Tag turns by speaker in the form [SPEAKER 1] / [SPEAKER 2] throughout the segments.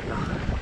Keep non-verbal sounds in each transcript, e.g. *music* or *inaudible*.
[SPEAKER 1] 对吧？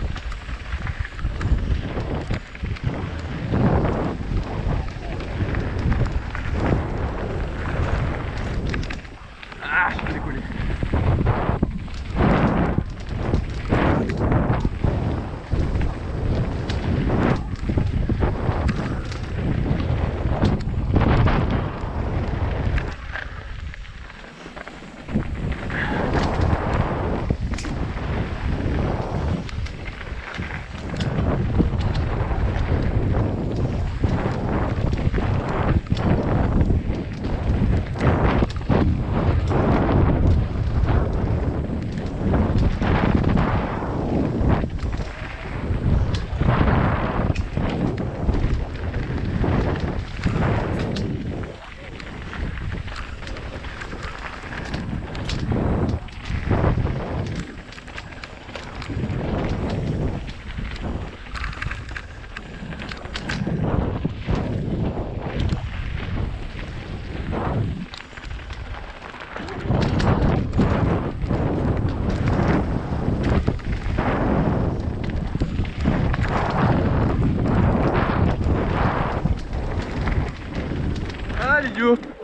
[SPEAKER 1] Ah l'idiot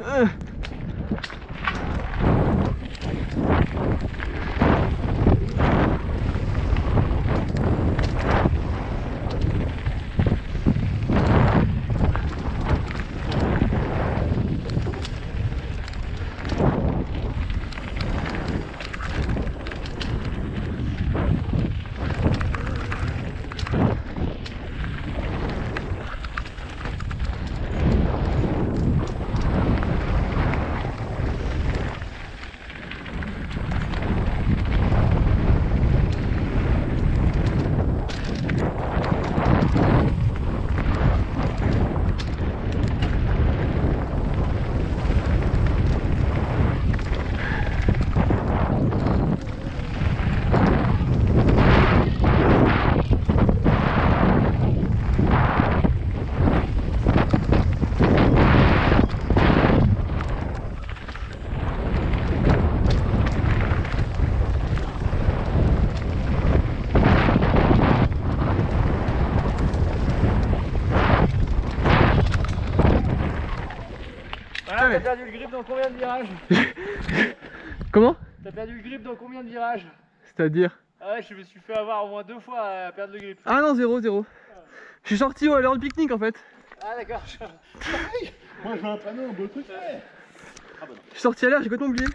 [SPEAKER 1] Ah.
[SPEAKER 2] T'as perdu le grip dans combien de virages *laughs*
[SPEAKER 1] Comment
[SPEAKER 2] T'as perdu le grip dans combien de virages
[SPEAKER 1] C'est-à-dire
[SPEAKER 2] Ah ouais, je me suis fait avoir au moins deux fois à perdre le grip.
[SPEAKER 1] Ah non, zéro, zéro. Je suis sorti à l'heure du pique-nique en fait.
[SPEAKER 2] Ah d'accord.
[SPEAKER 3] Moi, je veux un panneau, un beau truc.
[SPEAKER 1] Je suis sorti à l'heure, j'ai complètement oublié.